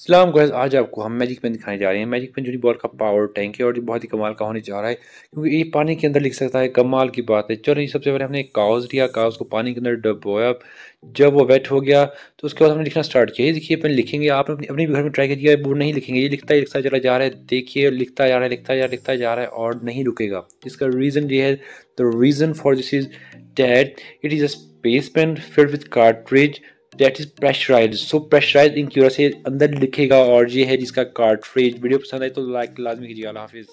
सलाम गैस आज आपको हम मैजिक पेन दिखाने जा रहे हैं। मैजिक पेन जो बॉल का पावर टैंक है और जो बहुत ही कमाल का होने जा रहा है, क्योंकि ये पानी के अंदर लिख सकता है, कमाल की बात है। चलो ये सबसे पहले हमने एक कागज़ लिया, कागज़ को पानी के अंदर डबोया। जब वो वेट हो गया तो उसके बाद हमने लिखना स्टार्ट किया। देखिए पेन लिखेंगे आप अपने अपने घर में ट्राई किया, वो नहीं लिखेंगे। ये लिखता ही लिखता चला जा रहा है, देखिए, लिखता जा रहा है, लिखता जा लिखता जा रहा है और नहीं रुकेगा। इसका रीज़न ये है the reason for this is that it is a space pen filled with cartridge that is pressurise so pressurise in क्यूरा से अंदर लिखेगा और ये है जिसका कार्ट्रेज वीडियो पसंद आए तो लाइक लाजमी कीजिएगा. हाफिज़.